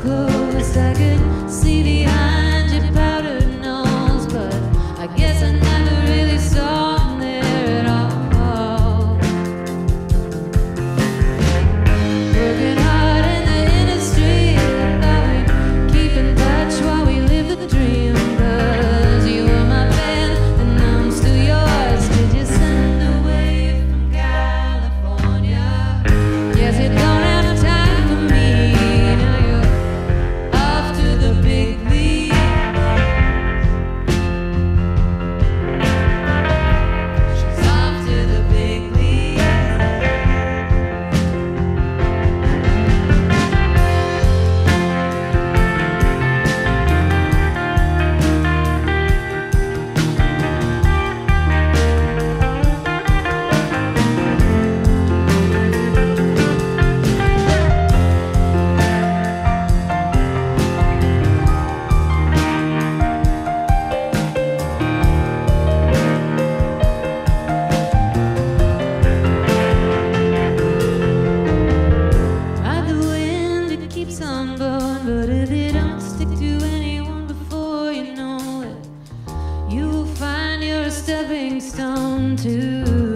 close, I could see the stepping stone to